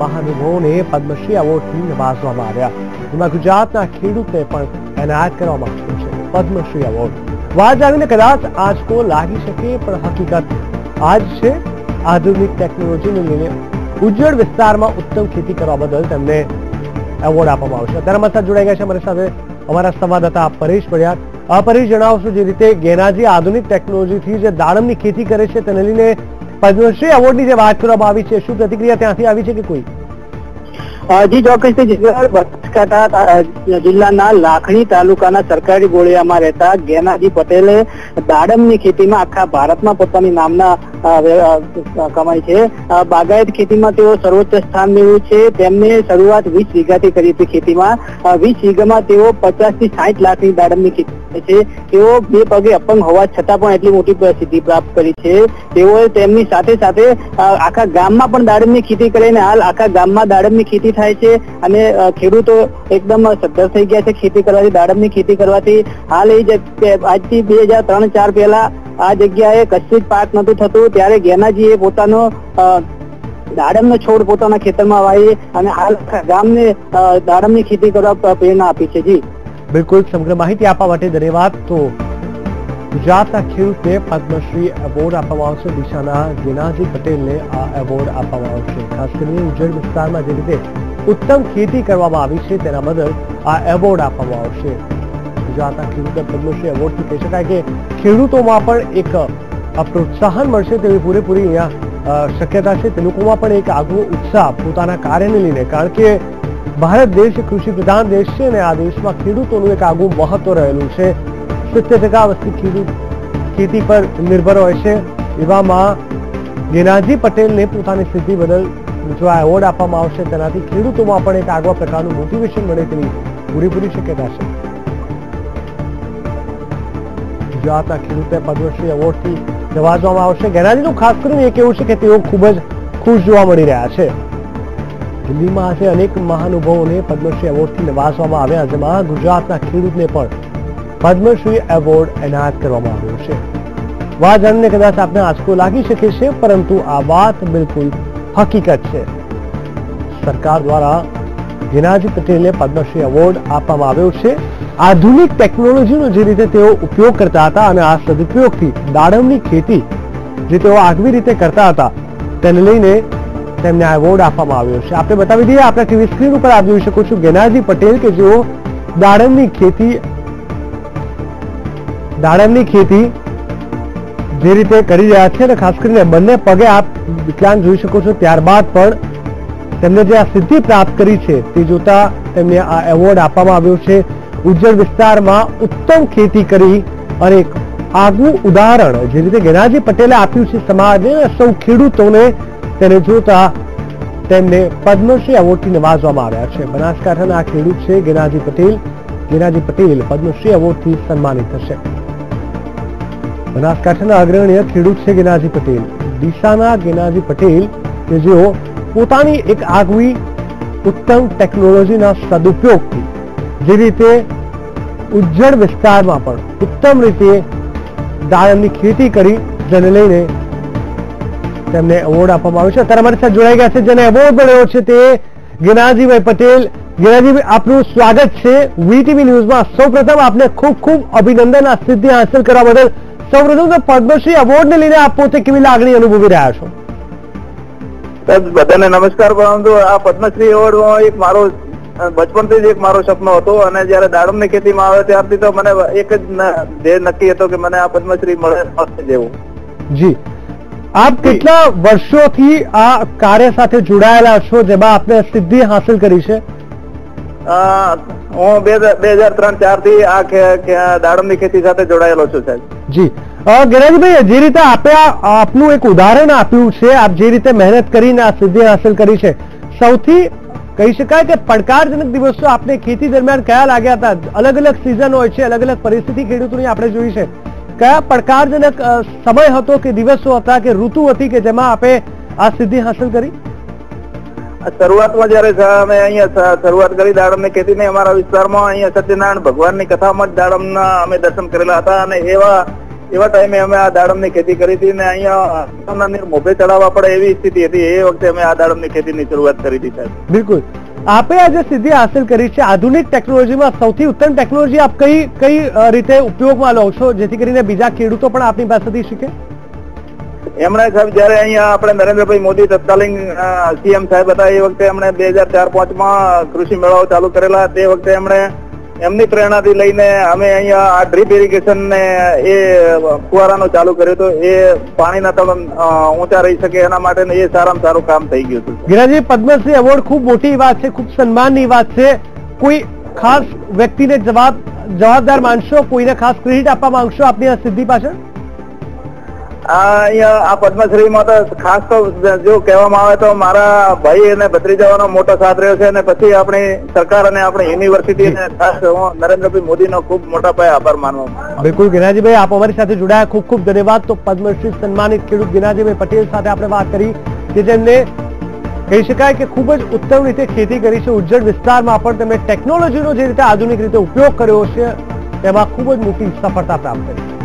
મહાનુભાવોને પદ્મશ્રી એવોર્ડથી નવાજવામાં આવ્યા. જેમાં ગુજરાતના ખેડૂતને પણ એનાયત કરવામાં આવ્યું છે. પદ્મશ્રી એવોર્ડ. વાત જાણીને કદાચ આંચકો લાગી શકે, પણ હકીકત આજ છે. આધુનિક ટેકનોલોજીને લઈને ઉજ્જડ વિસ્તારમાં ઉત્તમ ખેતી કરવા બદલ તેમને એવોર્ડ આપવામાં આવશે. અત્યારે અમારી જોડાઈ ગયા છે. અમારી સાથે અમારા સંવાદદાતા પરેશ પડિયાર અપરેશ પરેશ જણાવશો, જે રીતે ગેનાજી આધુનિક ટેકનોલોજીથી જે દાડમની ખેતી કરે છે, તેને લઈને પદ્મશ્રી એવોર્ડની જે વાત કરવામાં આવી છે શું પ્રતિક્રિયા ત્યાંથી આવી છે કે કોઈ? જી ચોક્કસથી જિલ્લા બનાસકાંઠા જિલ્લાના લાખણી તાલુકાના સરકારી ગોળિયામાં રહેતા ગેનાજી પટેલે દાડમની ખેતીમાં આખા ભારતમાં પોતાની નામના કમાઈ છે. બાગાયત ખેતીમાં તેઓ સર્વોચ્ચ સ્થાન મેળવ્યું છે. તેમને શરૂઆત વીસ વીઘાથી કરી હતી ખેતીમાં. વીસ વીઘામાં તેઓ પચાસથી સાઠ લાખની દાડમની ખેતી છે. તેઓ બે પગે અપંગ હોવા છતાં પણ એટલી મોટી પ્રસિદ્ધિ પ્રાપ્ત કરી છે. તેઓએ તેમની સાથે સાથે આખા ગામમાં પણ દાડમની ખેતી કરીને હાલ આખા ગામમાં દાડમની ખેતી થાય છે અને ખેડૂતો એકદમ સદ્ધર થઈ ગયા છે ખેતી કરવાથી, દાડમની ખેતી કરવાથી. હાલ એ આજથી બે હજાર ત્રણ ચાર પહેલા આ જગ્યાએ કશું જ પાક નતું થતું, ત્યારે ગેનાજીએ પોતાનો દાડમનો છોડ પોતાના ખેતરમાં વાવી અને હાલ ગામને દાડમની ખેતી કરવા પ્રેરણા આપી છે. જી. બિલકુલ, સમગ્ર માહિતી આપવા માટે ધન્યવાદ. તો ગુજરાતના ખેડૂતને પદ્મશ્રી એવોર્ડ આપવામાં આવશે. દિશાના ગેનાજી પટેલને આ એવોર્ડ આપવામાં આવશે. ખાસ કરીને ઉજ્જૈન વિસ્તારમાં જે રીતે ઉત્તમ ખેતી કરવામાં આવી છે, તેના બદલ આ એવોર્ડ આપવામાં આવશે. ગુજરાતના ખેડૂતને પદ્મશ્રી એવોર્ડથી કહી શકાય કે ખેડૂતોમાં પણ એક પ્રોત્સાહન મળશે તેવી પૂરેપૂરી અહીંયા શક્યતા છે. તે લોકોમાં પણ એક આગવો ઉત્સાહ પોતાના કાર્યને લઈને, કારણ કે ભારત દેશ કૃષિ પ્રધાન દેશ છે અને આ દેશમાં ખેડૂતોનું એક આગવું મહત્વ રહેલું છે. સિત્તેર વસ્તી ખેતી પર નિર્ભર હોય છે એવામાં ગેનાજી પટેલને પોતાની સિદ્ધિ બદલ જો આ એવોર્ડ આપવામાં આવશે, તેનાથી ખેડૂતોમાં પણ એક આગવા પ્રકારનું મોટિવેશન મળે તેવી પૂરેપૂરી શક્યતા છે. ગુજરાતના ખેડૂતને પદ્મશ્રી એવોર્ડથી નવાજવામાં આવશે ગેનાજીનું ખાસ કરીને એક એવું છે કે તેઓ ખૂબ જ ખુશ જોવા મળી રહ્યા છે. દિલ્હીમાં આજે અનેક મહાનુભાવોને પદ્મશ્રી એવોર્ડથી નવાજવામાં આવ્યા, જેમાં ગુજરાતના ખેડૂતને પણ પદ્મશ્રી એવોર્ડ એનાયત કરવામાં આવ્યો છે. વાત જાણીને કદાચ આપને આંચકો લાગી શકે છે, પરંતુ આ વાત બિલકુલ હકીકત છે. સરકાર દ્વારા ગિનાજી પટેલને પદ્મશ્રી એવોર્ડ આપવામાં આવ્યો છે. આધુનિક ટેકનોલોજીનો જે રીતે તેઓ ઉપયોગ કરતા હતા અને આ સદુપયોગથી દાડમની ખેતી જે તેઓ આગવી રીતે કરતા હતા, તેને લઈને તેમને આ એવોર્ડ આપવામાં આવ્યો છે. આપણે બતાવી દઈએ, આપણે ટીવી સ્ક્રીન ઉપર આપ જોઈ શકો છો, ગેનાજી પટેલ કે જેઓ દાડમની ખેતી દાડમની ખેતી જે રીતે કરી રહ્યા છે અને ખાસ કરીને બંને પગે આપ વિકલાંગ જોઈ શકો છો. ત્યારબાદ પણ તેમને જે આ સિદ્ધિ પ્રાપ્ત કરી છે, તે જોતા તેમને આ એવોર્ડ આપવામાં આવ્યો છે. ઉજ્જળ વિસ્તારમાં ઉત્તમ ખેતી કરી અને એક આગવું ઉદાહરણ જે રીતે ગેનાજી પટેલે આપ્યું છે, સમાજને સૌ ખેડૂતોને તેને જોતા તેમને પદ્મશ્રી એવોર્ડથી નવાજવામાં આવ્યા છે. બનાસકાંઠાના આ ખેડૂત છે ગેનાજી પટેલ. ગેનાજી પટેલ પદ્મશ્રી એવોર્ડથી સન્માનિત થશે. બનાસકાંઠાના અગ્રણીય ખેડૂત છે ગેનાજી પટેલ. ડીસાના ગેનાજી પટેલ કે જેઓ પોતાની એક આગવી ઉત્તમ ટેકનોલોજીના સદુપયોગથી જે રીતે ઉજ્જડ વિસ્તારમાં પણ ઉત્તમ રીતે દાડમની ખેતી કરી જેને લઈને તેમને એવોર્ડ આપવામાં આવ્યો છે. અત્યારે અમારી સાથે જોડાઈ ગયા છે. જેને એવોર્ડ મળ્યો છે તે ગિનાજીભાઈ પટેલ. ગિનાજીભાઈ, આપનું સ્વાગત છે. વીટીવી ન્યૂઝમાં સૌપ્રથમ આપને ખૂબ ખૂબ અભિનંદન આ સિદ્ધિ હાંસલ કરવા બદલ સૌપ્રથમ તો પદ્મશ્રી એવોર્ડને લઈને આપ પોતે કેવી લાગણી અનુભવી રહ્યા છો? બધાને નમસ્કાર પરંતુ આ પદ્મશ્રી એવોર્ડ એક મારો અ, બચપણથી જ એક મારો સપનો હતો અને જયારે દાડમની ખેતીમાં આવે ત્યારથી તો મને એક જ ધ્યેય નક્કી હતો કે મને આ પદ્મશ્રી મળે જેવું જી. આપ કેટલા વર્ષોથી આ કાર્ય સાથે જોડાયેલા છો જેમાં આપને સિદ્ધિ હાંસલ કરી છે? હું બે હજાર- ત્રણ ચારથી આ દાડમની ખેતી સાથે જોડાયેલો છું, સાહેબ. જી. ગિરાજભાઈ જે રીતે આપે આપનું એક ઉદાહરણ આપ્યું છે, આપ જે રીતે મહેનત કરીને આ સિદ્ધિ હાંસલ કરી છે. સૌથી, કહી શકાય કે પડકારજનક દિવસો આપને ખેતી દરમિયાન કયા લાગ્યા હતા? અલગ અલગ સિઝન હોય છે અલગ અલગ પરિસ્થિતિ ખેડૂતોની આપણે જોઈ છે. કયા પડકારજનક સમય હતો કે દિવસો હતા કે ઋતુ હતી કે જેમાં આપે આ સિદ્ધિ હાંસલ કરી? શરૂઆતમાં જયારે અમે અહીંયા શરૂઆત કરી દાડમની અમારા વિસ્તારમાં અહીંયા સત્યનારાયણ ભગવાનની કથામાં જ દાડમના અમે દર્શન કરેલા હતા અને એવા એવા ટાઈમે અમે આ દાડમની ખેતી કરી હતી ને અહીંયા મોભે ચડાવવા પડે એવી સ્થિતિ હતી. એ વખતે અમે આ દાડમની ખેતીની શરૂઆત કરી હતી સાહેબ. બિલકુલ. આપે આજે સિદ્ધિ હાંસલ કરી છે. આધુનિક ટેકનોલોજીમાં સૌથી ઉત્તમ ટેકનોલોજી આપ કઈ કઈ રીતે ઉપયોગમાં લો છો? જેથી કરીને બીજા ખેડૂતો પણ આપની પાસેથી શીખે? એમણે સાહેબ, જયારે અહીંયા આપણે નરેન્દ્રભાઈ મોદી તત્કાલીન સીએમ સાહેબ હતા, એ વખતે એમણે બે હજાર ચાર પાંચમાં કૃષિ મેળાઓ ચાલુ કરેલા. તે વખતે એમણે એમની પ્રેરણાથી લઈને અમે અહીંયા આ ડ્રીપ ઇરિગેશન ને એ ફુવારાનો ચાલુ કર્યો હતો. એ પાણીના તળમ ઊંચા રહી શકે એના માટે એ સારામાં સારું કામ થઈ ગયું હતું. ગિરાજી પદ્મશ્રી એવોર્ડ ખૂબ મોટી વાત છે, ખૂબ સન્માનની વાત છે. કોઈ ખાસ વ્યક્તિને જવાબ, જવાબદાર માનશો? કોઈને ખાસ ક્રેડિટ આપવા માંગશો આપની આ સિદ્ધિ પાછળ? અહીંયા આ પદ્મશ્રીમાં તો ખાસ તો જો કહેવામાં આવે તો મારા ભાઈ અને ભત્રીજાઓનો મોટો સાથ રહ્યો છે અને પછી આપણી સરકાર અને આપણી યુનિવર્સિટી ખાસ હું નરેન્દ્રભાઈ મોદીનો ખૂબ મોટા પાયે આભાર માનવા. બિલકુલ, ગિનાજીભાઈ, આપ અમારી સાથે જોડાયા. ખૂબ ખૂબ ધન્યવાદ. તો પદ્મશ્રી સન્માનિત ખેડૂત ગિનાજીભાઈ પટેલ સાથે આપણે વાત કરી, કે જેમને કહી શકાય કે ખૂબ જ ઉત્તમ રીતે ખેતી કરી છે. ઉજ્જડ વિસ્તારમાં પણ તેમણે ટેકનોલોજીનો જે રીતે આધુનિક રીતે ઉપયોગ કર્યો છે, તેમાં ખૂબ જ મોટી સફળતા પ્રાપ્ત કરી છે.